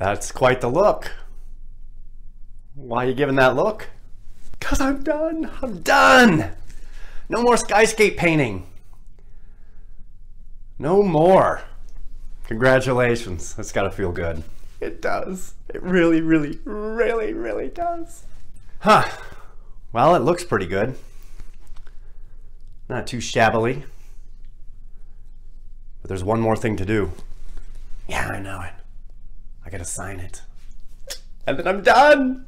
That's quite the look. Why are you giving that look? Cause I'm done. I'm done. No more skyscape painting. No more. Congratulations. That's gotta feel good. It does. It really, really, really, really does. Huh. Well, it looks pretty good. Not too shabbily. But there's one more thing to do. Yeah, I know it. I gotta sign it. And then I'm done.